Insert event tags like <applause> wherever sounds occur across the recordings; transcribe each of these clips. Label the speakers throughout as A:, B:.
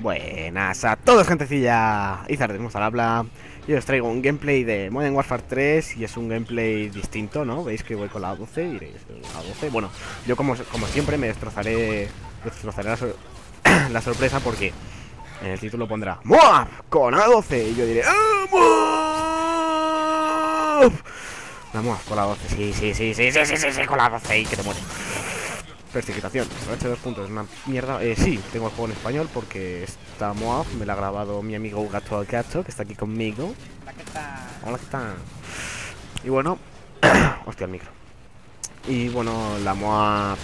A: Buenas a todos, gentecilla. Izardemos al habla. Y os traigo un gameplay de Modern Warfare 3 y es un gameplay distinto, ¿no? Veis que voy con la 12 y diréis, la 12. Bueno, yo como, como siempre me destrozaré, destrozaré la <coughs> sorpresa porque en el título pondrá MOAB con A12 y yo diré ¡Ah, MOAB! La MOAB con la 12, sí, sí, sí, sí, sí, sí, sí, sí, con la 12 y que te muere. Precipitación, h dos puntos, es una mierda. Eh, sí, tengo el juego en español porque esta MOAB me la ha grabado mi amigo Gato al Gato, que está aquí conmigo. Hola, ¿qué tal? Y bueno, <coughs> hostia, el micro. Y bueno, la MOA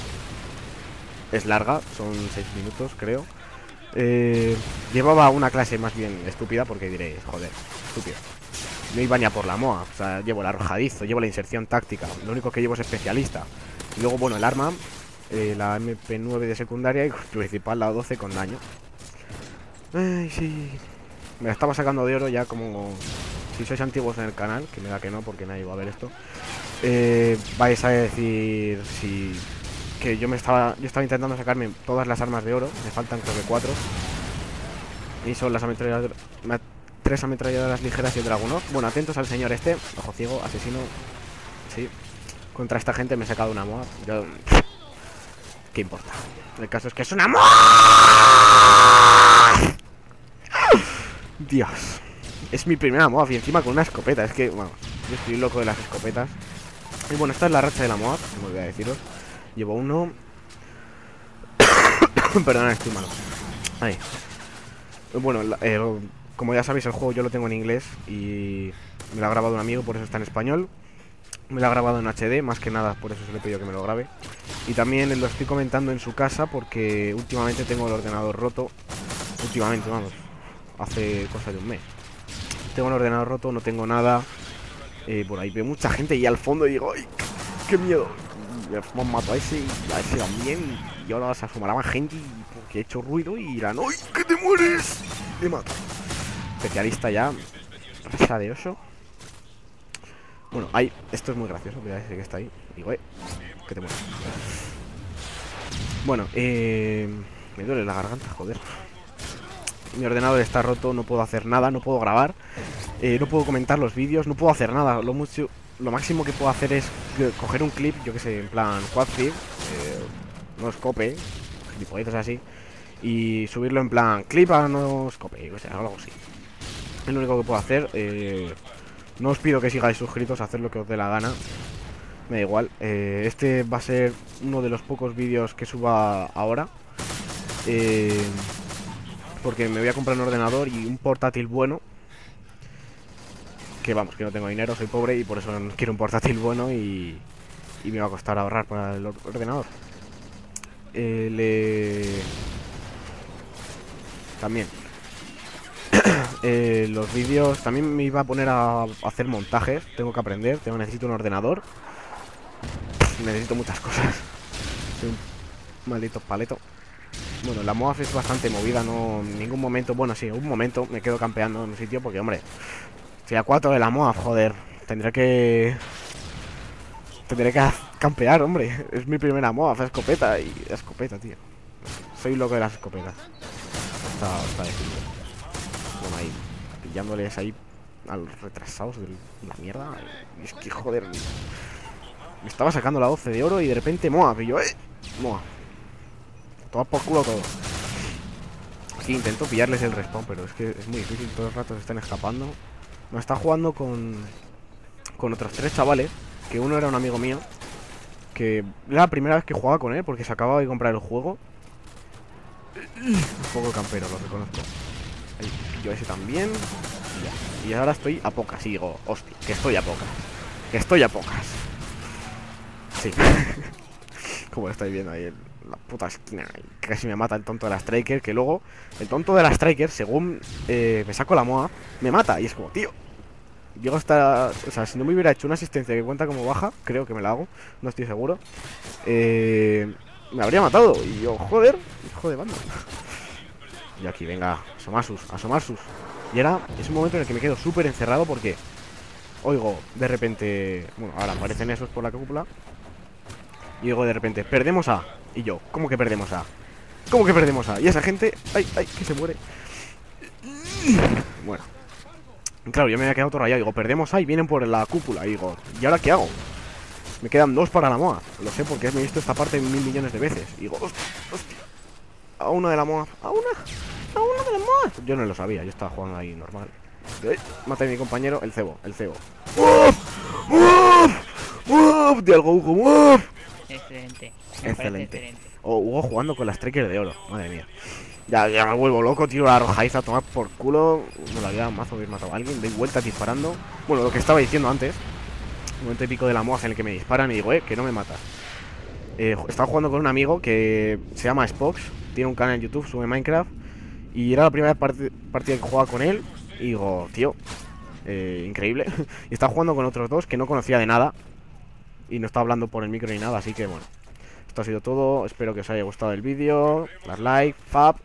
A: es larga, son 6 minutos, creo. Eh, llevaba una clase más bien estúpida porque diréis, joder, estúpido. No iba ni a por la MOA, o sea, llevo el arrojadizo, llevo la inserción táctica, lo único que llevo es especialista. Y luego, bueno, el arma, eh, la MP9 de secundaria y principal la 12 con daño. Ay, sí. Me la estaba sacando de oro ya como... Si sois antiguos en el canal, que me da que no porque nadie va a ver esto, eh, vais a decir si... Que yo me estaba... Yo estaba intentando sacarme todas las armas de oro, me faltan creo que cuatro. Y son las ametralladoras... Tres ametralladoras ligeras y el Dragunov. Bueno, atentos al señor este, ojo ciego, asesino. Sí. Contra esta gente me he sacado una MOA. Yo... ¿Qué importa? El caso es que es una MOA. Dios. Es mi primera MOAB y encima con una escopeta. Es que, bueno, yo estoy loco de las escopetas. Y bueno, esta es la racha de la MOAB, como voy a deciros. Llevo uno. <coughs> Perdona, estoy malo. Ahí. Bueno, como ya sabéis, el juego yo lo tengo en inglés y me lo ha grabado un amigo, por eso está en español. Me lo ha grabado en HD, más que nada, por eso se le he pedido que me lo grabe. Y también lo estoy comentando en su casa porque últimamente tengo el ordenador roto. Últimamente, vamos, hace cosa de un mes. Tengo el ordenador roto, no tengo nada. Eh, por ahí veo mucha gente y al fondo digo, ¡ay, qué miedo! Y mato a ese y a ese también. Y ahora se asomará más gente porque he hecho ruido y dirán, ¡ay, que te mueres! Me mato. Especialista ya. Racha de oso. Bueno, ahí, esto es muy gracioso, voy a que está ahí. Digo, eh, que te mueres. Bueno, eh, me duele la garganta, joder. Mi ordenador está roto, no puedo hacer nada, no puedo grabar, eh, no puedo comentar los vídeos, no puedo hacer nada. Lo mucho, lo máximo que puedo hacer es coger un clip, yo que sé, en plan quad clip, eh, no scope, gilipolleces así, y subirlo en plan clip a no scope, o sea, algo así. Es lo único que puedo hacer. eh, no os pido que sigáis suscritos, hacer lo que os dé la gana. Me da igual. eh, este va a ser uno de los pocos vídeos que suba ahora. eh, porque me voy a comprar un ordenador y un portátil bueno. Que vamos, que no tengo dinero, soy pobre y por eso quiero un portátil bueno y, y me va a costar ahorrar para el or- ordenador. Eh, le... También. Eh, los vídeos también me iba a poner a, hacer montajes. Tengo que aprender, tengo necesito un ordenador. Necesito muchas <laughs> cosas. Soy un maldito paleto. Bueno, la MOAF es bastante movida, no en ningún momento, bueno, sí, un momento me quedo campeando en un sitio porque, hombre, si a 4 de la MOAF, joder, tendré que... Tendré que campear, hombre. Es mi primera MOAF, escopeta y escopeta, tío. Soy loco de las escopetas. Está, está pillándoles ahí a los retrasados de la mierda. Es que, joder, me estaba sacando la 12 de oro y de repente MOAF y yo, ¡eh! MOAF. Toma por culo todo. Aquí intento pillarles el respawn, pero es que es muy difícil, todo el rato se están escapando. Me está jugando con, con otros tres chavales, que uno era un amigo mío, que era la primera vez que jugaba con él porque se acababa de comprar el juego. Un poco campero, lo reconozco. Pillo ese también. Y ahora estoy a pocas y digo, hostia, que estoy a pocas. Que estoy a pocas. Sí. <laughs> Como estáis viendo ahí en la puta esquina. Casi me mata el tonto de la Striker. Que luego, el tonto de la Striker, según eh, me saco la moa, me mata. Y es como, tío. Llego hasta. O sea, si no me hubiera hecho una asistencia que cuenta como baja, creo que me la hago, no estoy seguro. Eh, me habría matado. Y yo, joder, hijo de banda. Y aquí, venga, asomarsus, asomarsus. Y era, es un momento en el que me quedo súper encerrado porque oigo de repente. Bueno, ahora aparecen esos por la cúpula. Y oigo de repente, perdemos a. Y yo, ¿cómo que perdemos a? ¿Cómo que perdemos a? Y esa gente... ¡Ay, ay! Que se muere. Bueno. Claro, yo me había quedado todo rayado. Digo, perdemos ahí, vienen por la cúpula. Y digo, ¿y ahora qué hago? Me quedan dos para la MOA. Lo sé porque me he visto esta parte mil millones de veces. Y digo, hostia, hostia. A una de la MOA. A una. A una de la MOA. Yo no lo sabía, yo estaba jugando ahí normal. ¿Eh? Mata a mi compañero, el cebo, el cebo. ¡Uf! ¡Uf! ¡Uf! De algo, Hugo. ¡Uf!
B: Excelente. me
A: Excelente.
B: parece excelente.
A: O Hugo jugando con las Striker de oro. Madre mía. Ya, ya me vuelvo loco, tiro la arrojadiza a tomar por culo. Me la había mazo haber matado a alguien. Doy vueltas disparando. Bueno, lo que estaba diciendo antes. Un momento épico de la MOA en el que me disparan y digo, eh, que no me matas. Eh, estaba jugando con un amigo que se llama Spox. Tiene un canal en YouTube, sube Minecraft. Y era la primera partida que jugaba con él. Y digo, tío, eh, increíble. <laughs> y estaba jugando con otros dos que no conocía de nada. Y no estaba hablando por el micro ni nada, así que bueno. Esto ha sido todo, espero que os haya gustado el vídeo, dar like, fab